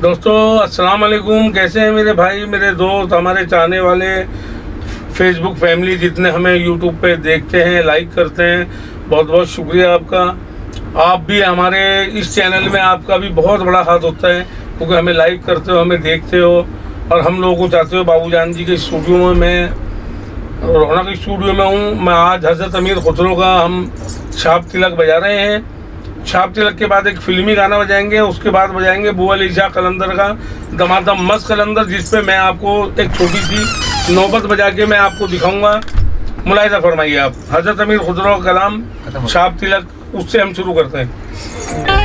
दोस्तों, अस्सलाम वालेकुम। कैसे हैं मेरे भाई, मेरे दोस्त, हमारे चाहने वाले फेसबुक फैमिली जितने हमें यूट्यूब पे देखते हैं लाइक करते हैं बहुत बहुत शुक्रिया आपका। आप भी हमारे इस चैनल में आपका भी बहुत बड़ा हाथ होता है, क्योंकि हमें लाइक करते हो, हमें देखते हो, और हम लोगों को चाहते हो, बाबू जान जी के स्टूडियो में मैं, रोहना रौनक स्टूडियो में हूँ। मैं आज हज़रत अमीर खुसरो का हम छाप तिलक बजा रहे हैं। छाप तिलक के बाद एक फिल्मी गाना बजाएँगे उसके बाद बजाएँगे बुअल ईशा कलंदर का दमादम मस्त कलंदर जिसपे मैं आपको एक छोटी सी नौबत बजा के मैं आपको दिखाऊँगा। मुलायदा फरमाइए आप। हज़रत अमीर खुदरा कलाम छाप तिलक उससे हम शुरू करते हैं।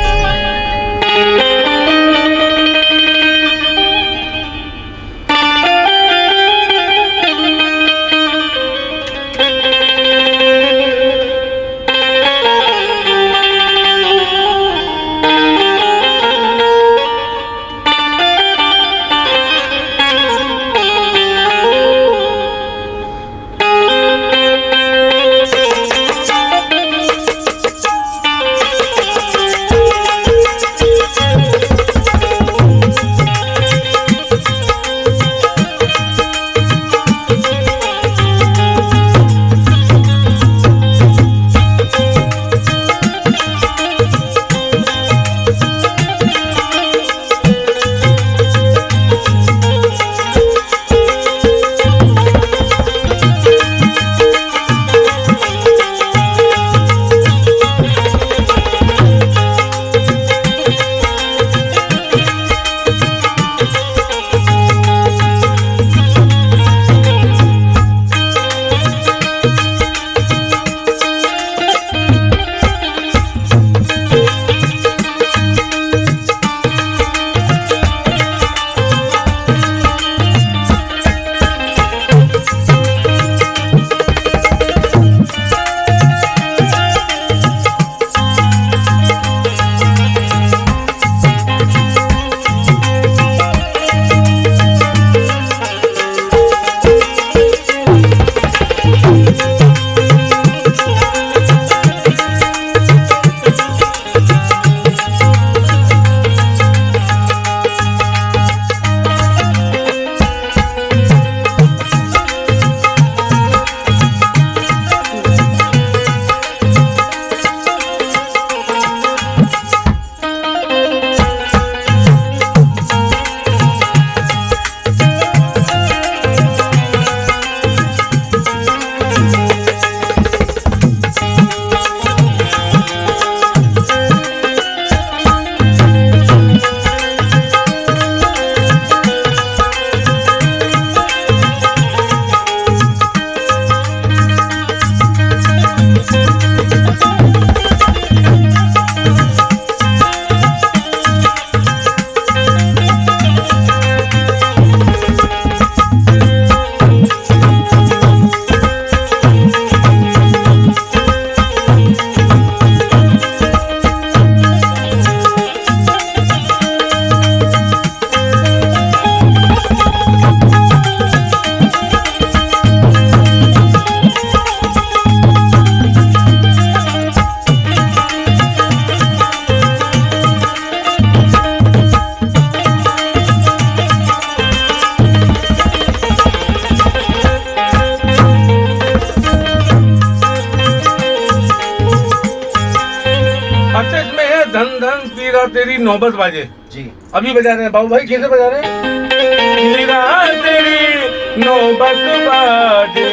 पीरा तेरी नौबत बाजे जी। अभी बजा रहे हैं। बाबू भाई कैसे बजा रहे हैं? रात तेरी नौबत बाजे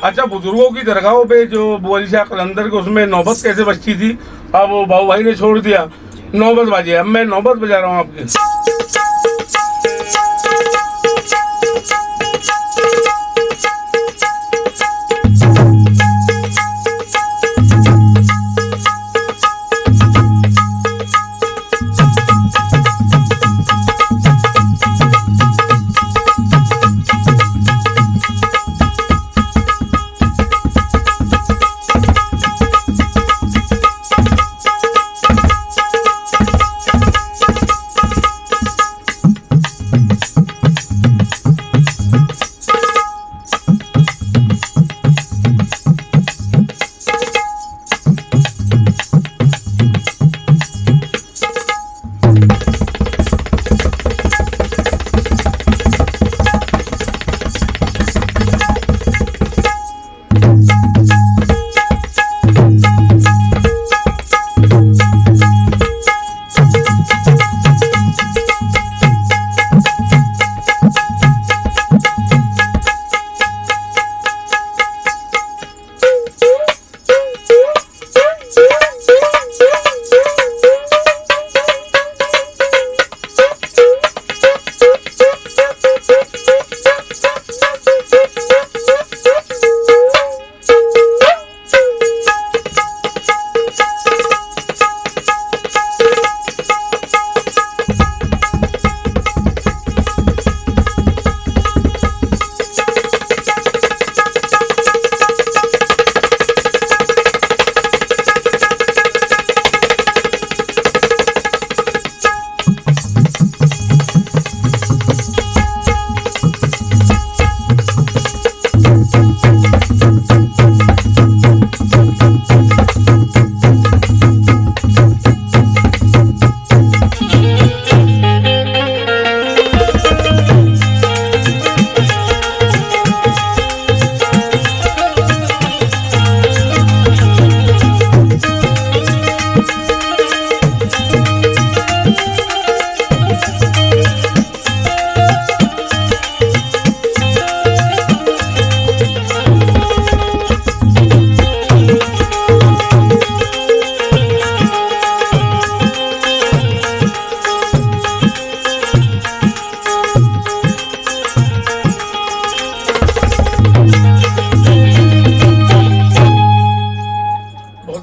अच्छा बुज़ुर्गों की दरगाहों पे जो बुअली शाह कलंदर के उसमें नौबत कैसे बचती थी? अब वो बाबू भाई ने छोड़ दिया। नौबत बाजे अब मैं नौबत बजा रहा हूँ आपकी।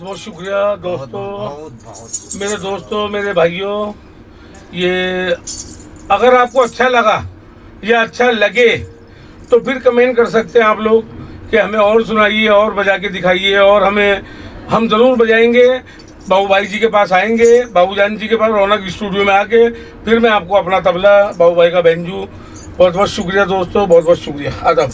दोस्तों। बहुत बहुत मेरे दोस्तों मेरे भाइयों ये अगर आपको अच्छा लगा या अच्छा लगे तो फिर कमेंट कर सकते हैं आप लोग कि हमें और सुनाइए और बजा के दिखाइए और हमें हम ज़रूर बजाएँगे। बाबू भाई जी के पास आएँगे बाबू जान जी के पास रौनक स्टूडियो में आके फिर मैं आपको अपना तबला बाबू भाई का बेंजू बहुत बहुत शुक्रिया दोस्तों बहुत बहुत शुक्रिया। आदाब।